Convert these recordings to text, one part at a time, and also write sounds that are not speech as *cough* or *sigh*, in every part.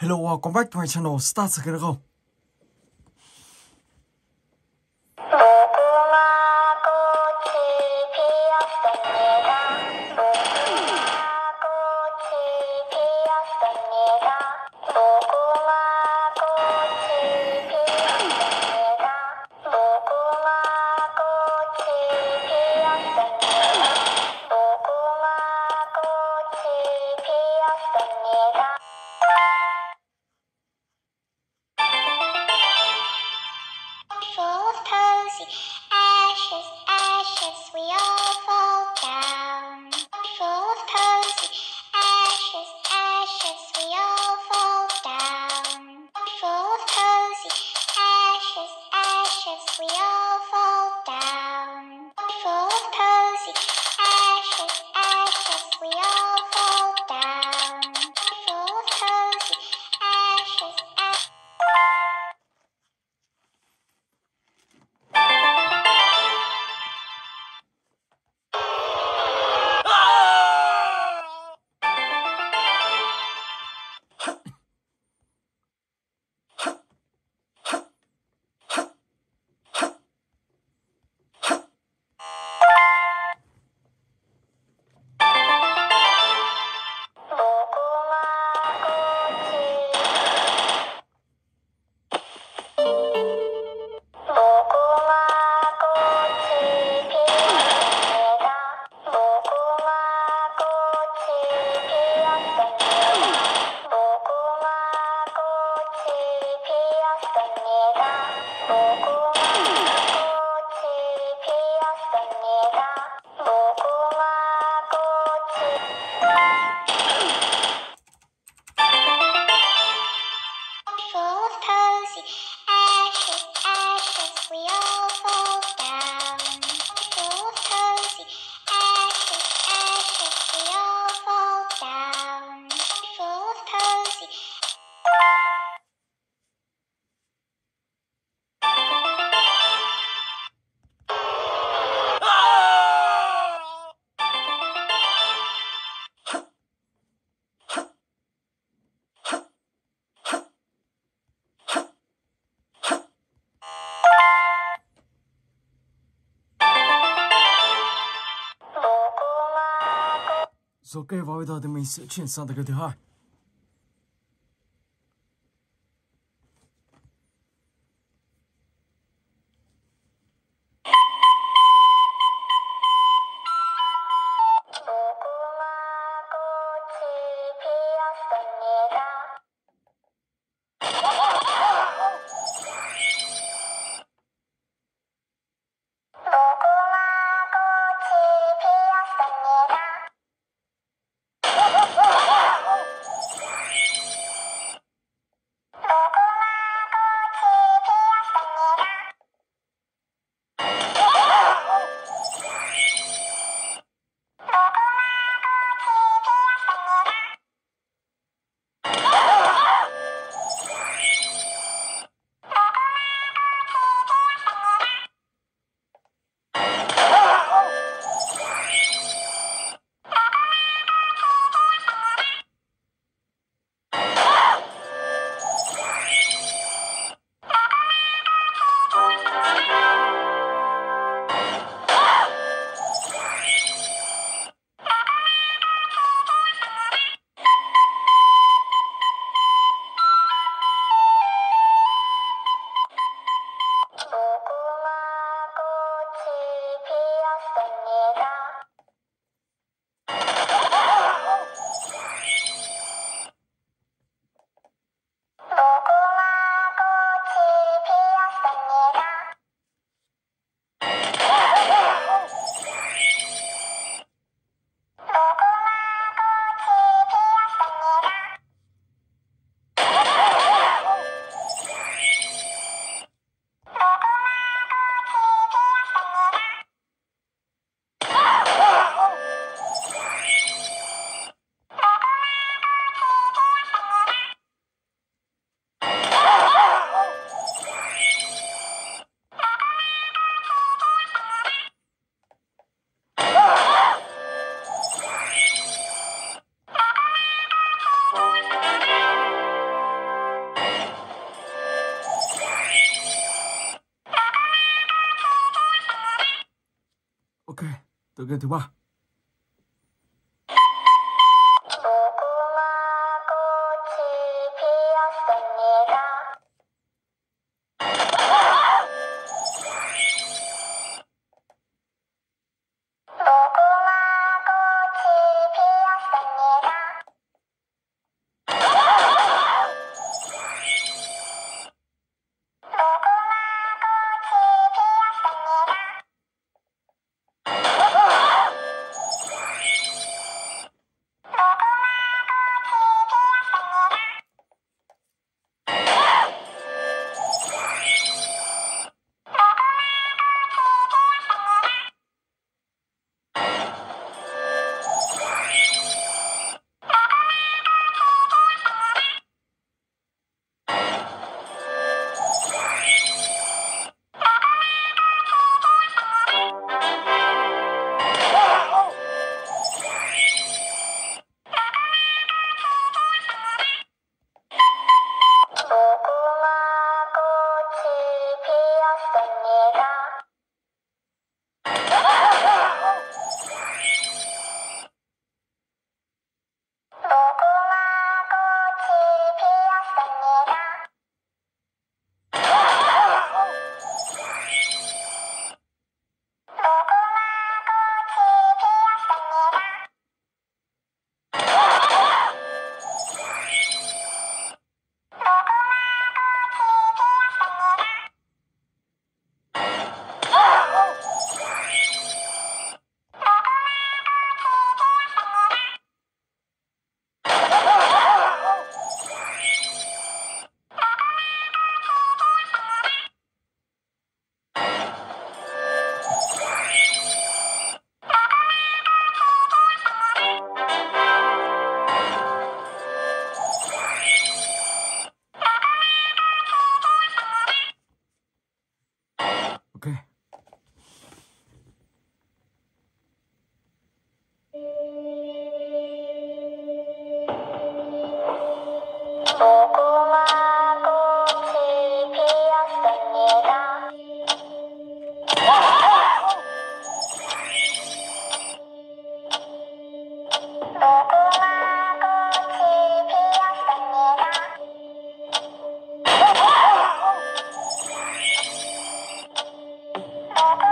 Hello, welcome back to my channel, Start Sakura Go. Ok và bây giờ thì mình sẽ chuyển sang tập cái thứ hai. Tựa game thứ Thank you.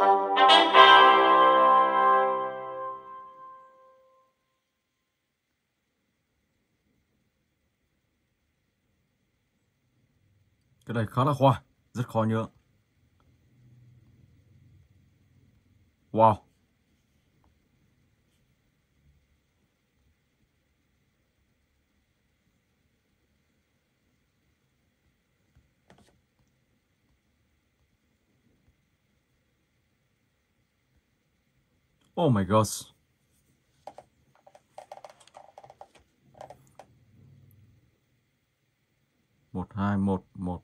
Cái này khá là khoa, rất khó nhớ. Wow. Oh my gosh. Một, hai, một, một.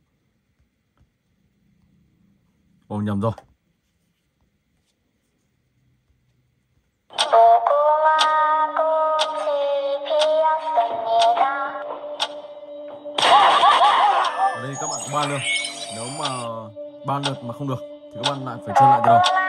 Ô nhầm rồi. Ở đây các bạn ba lượt. Nếu mà ba lượt mà không được thì các bạn lại phải chơi lại từ đầu.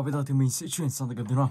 Và bây giờ thì mình sẽ chuyển sang tập gần thứ năm.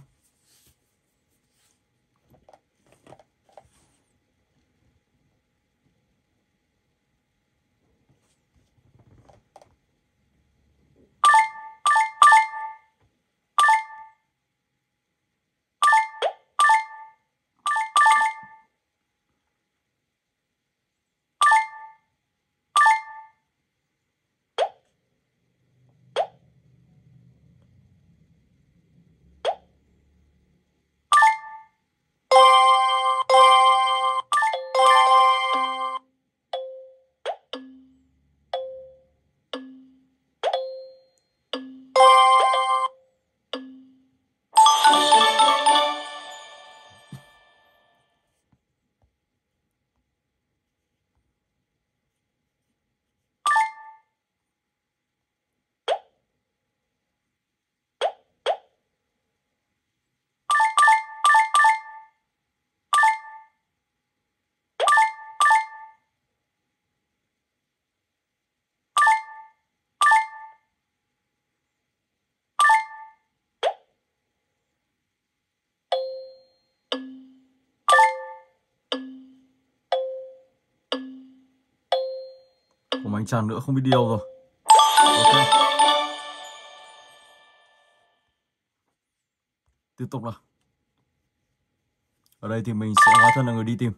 Của anh chàng nữa không biết điều rồi. Ok. Tiếp tục nào. Ở đây thì mình sẽ hóa thân là người đi tìm.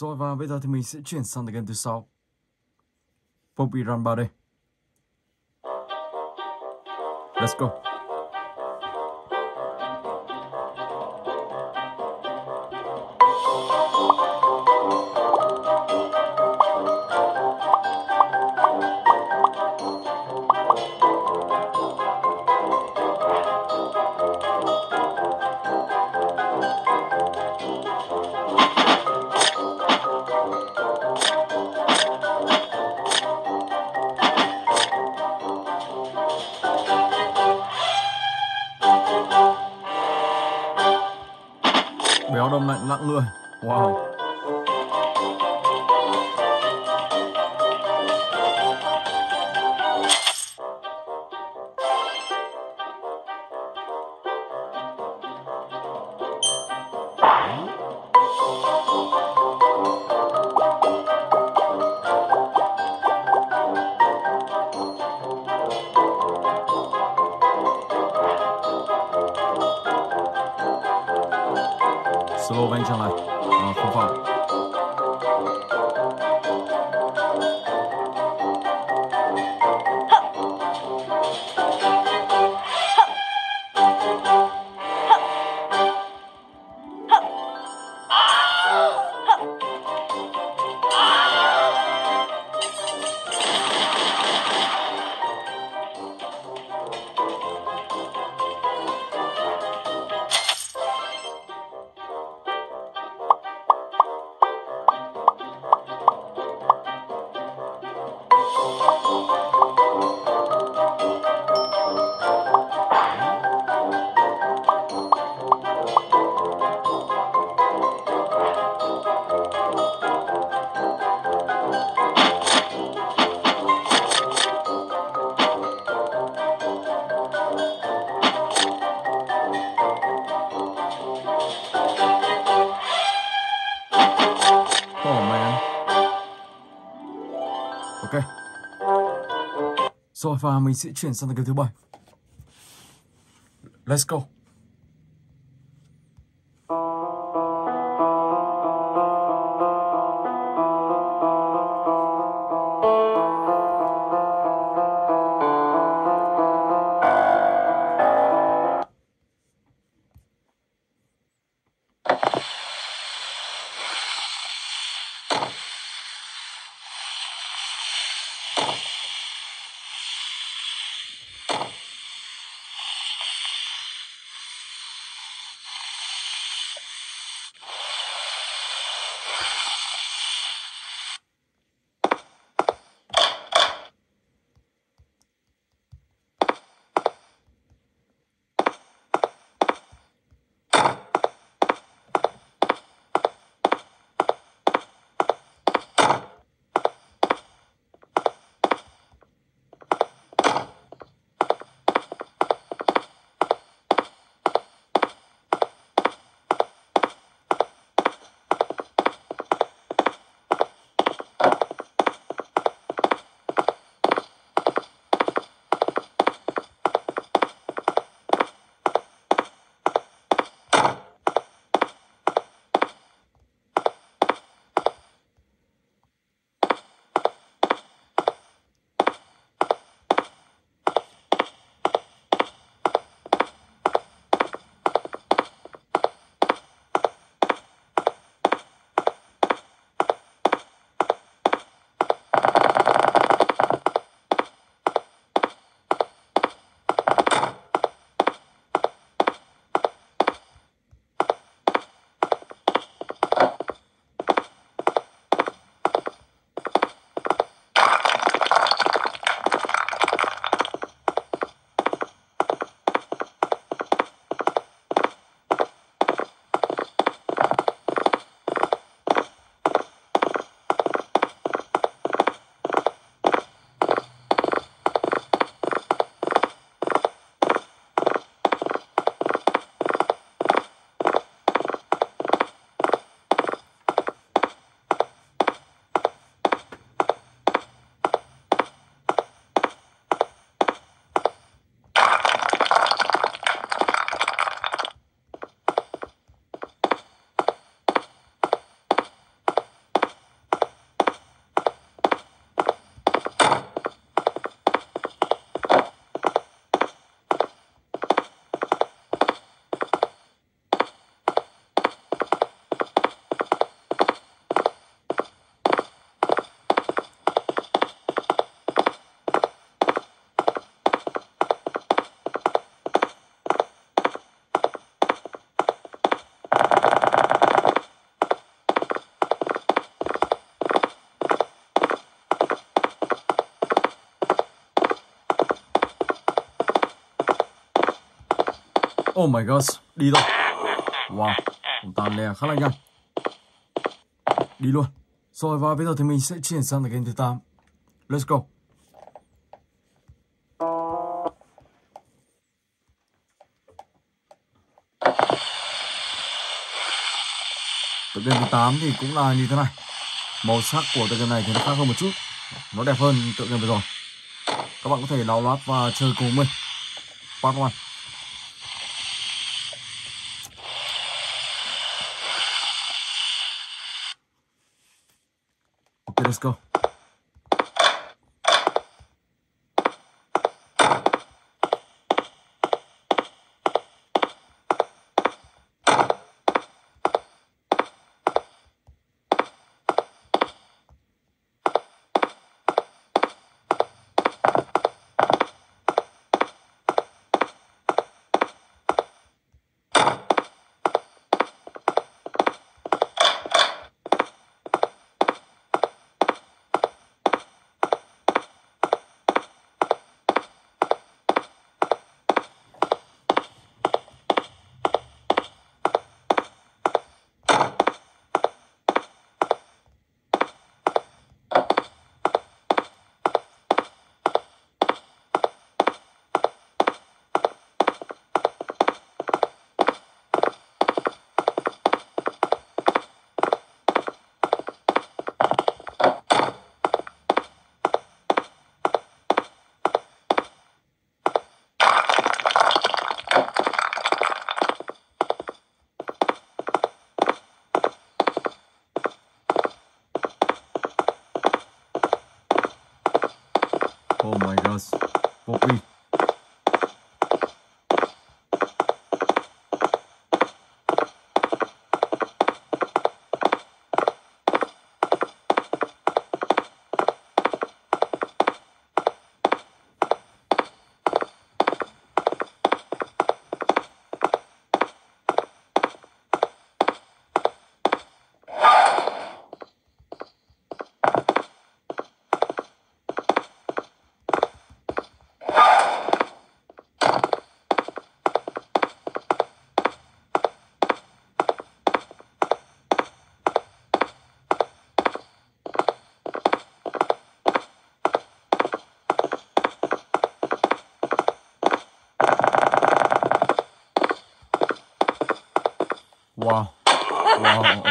Rồi và bây giờ thì mình sẽ chuyển sang tới game thứ sau, Poppy Run 3 đây. Let's go. Rồi và mình sẽ chuyển sang game thứ bảy. Let's go. Oh my god, đi thôi. Wow, chúng ta lè khá là nhanh. Đi luôn. Rồi và bây giờ thì mình sẽ chuyển sang game thứ 8. Let's go. Tựa game thứ 8 thì cũng là như thế này. Màu sắc của tựa game này thì nó khác hơn một chút. Nó đẹp hơn tựa game vừa rồi. Các bạn có thể download và chơi cùng mình. Part 1.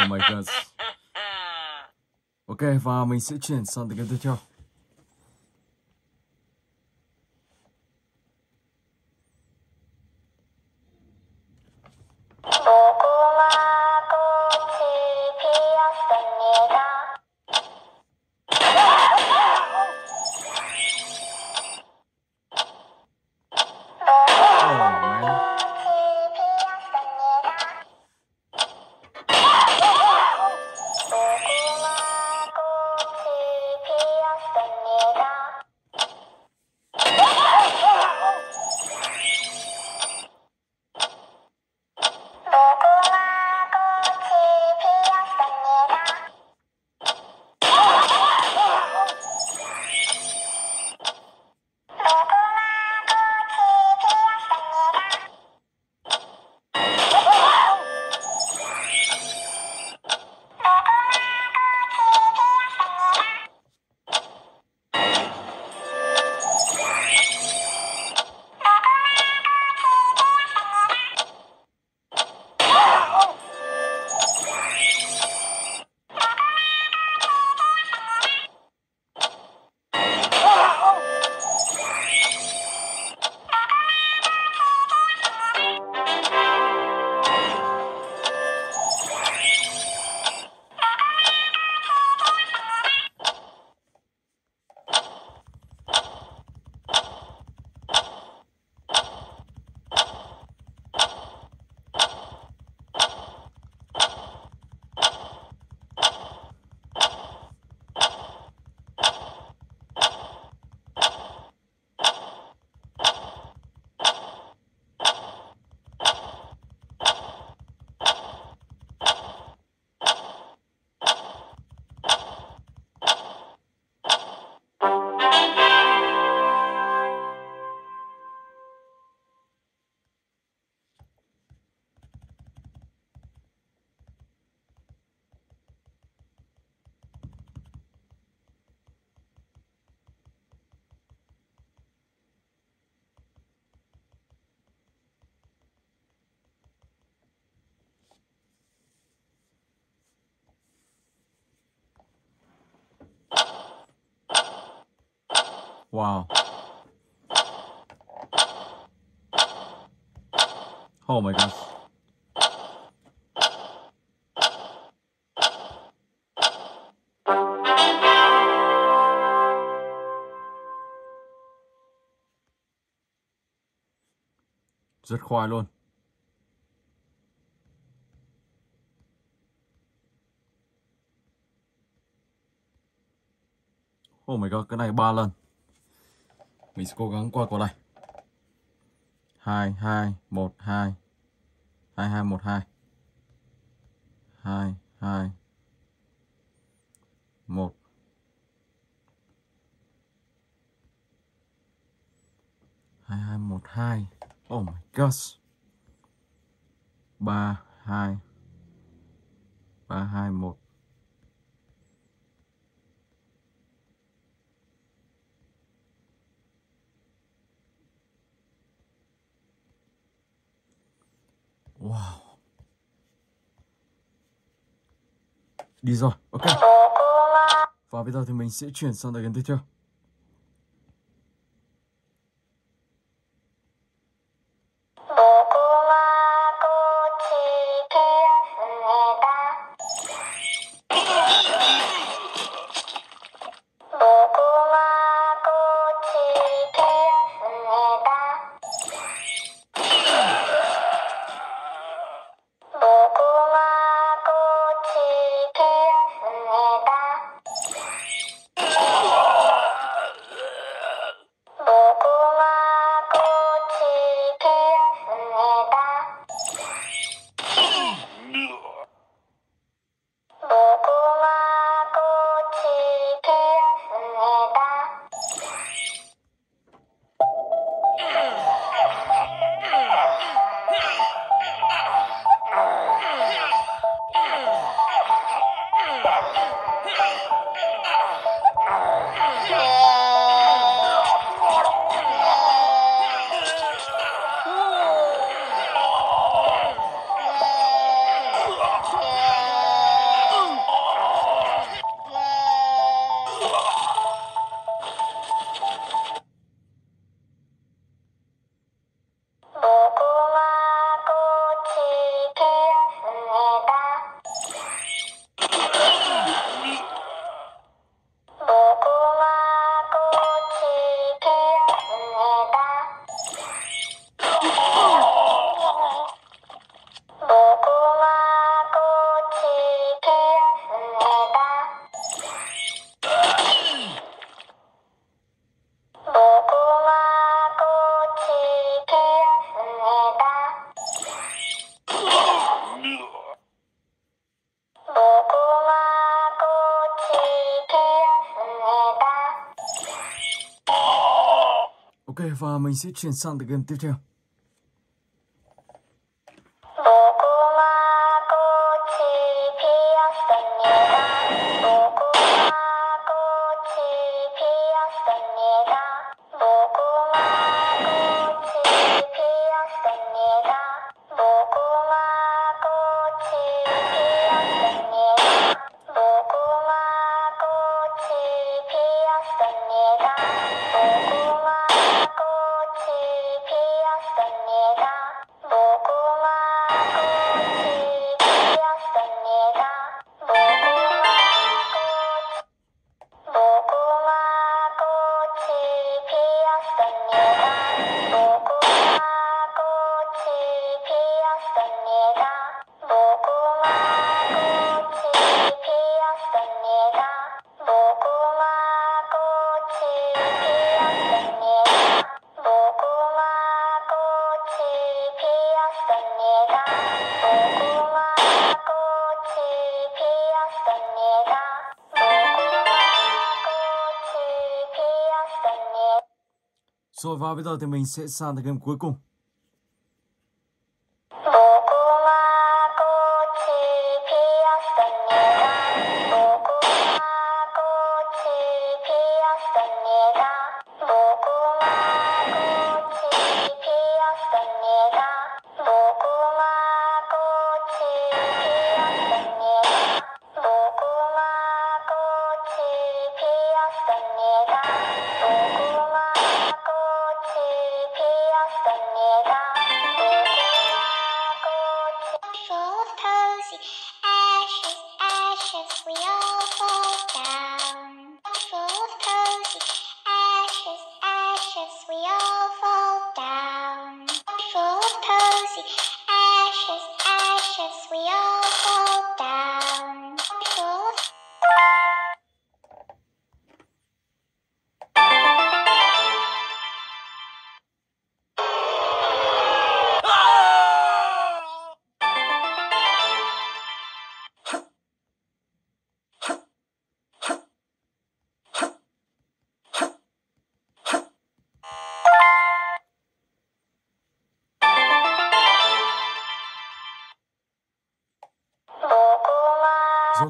oh my god *laughs* Ok và mình sẽ chuyển sang to tiếp Wow. Oh my gosh. Rất khoai luôn. Oh my god, cái này ba lần mình sẽ cố gắng qua quả này hai hai, một, hai. Hai hai, một, hai. Hai hai, một. Hai hai, một, hai. Oh my gosh. Ba, hai. Ba, hai, một. Wow. Đi rồi, ok. Và bây giờ thì mình sẽ chuyển sang tờ game tiếp theo. và mình sẽ chuyển sang tựa game tiếp theo. Bây giờ thì mình sẽ sang tới game cuối cùng.